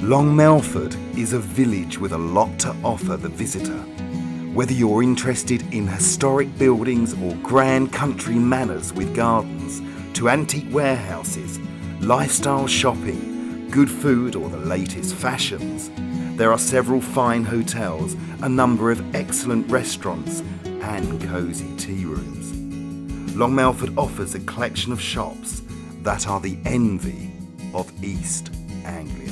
Long Melford is a village with a lot to offer the visitor. Whether you're interested in historic buildings or grand country manors with gardens, to antique warehouses, lifestyle shopping, good food or the latest fashions, there are several fine hotels, a number of excellent restaurants and cosy tea rooms. Long Melford offers a collection of shops that are the envy of East Anglia.